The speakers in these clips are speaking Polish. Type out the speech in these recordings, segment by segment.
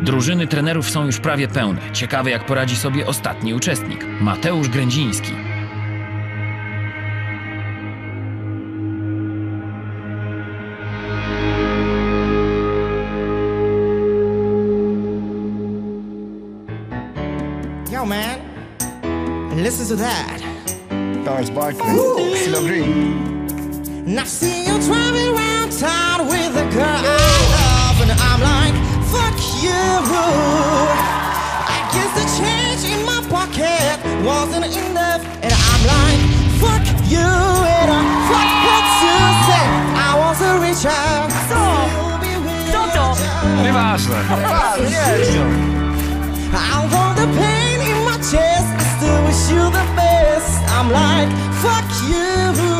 Drużyny trenerów są już prawie pełne. Ciekawe jak poradzi sobie ostatni uczestnik, Mateusz Grędziński. Yo, man, listen to that. Charles Barkley, Silo Green. And I've seen you driving around wasn't enough, and I'm like, fuck you, and I fuck what you said. I was a richer. So, Co to? Nieważne. Although the pain in my chest, I still wish you the best. I'm like, fuck you.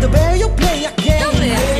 the way you play again.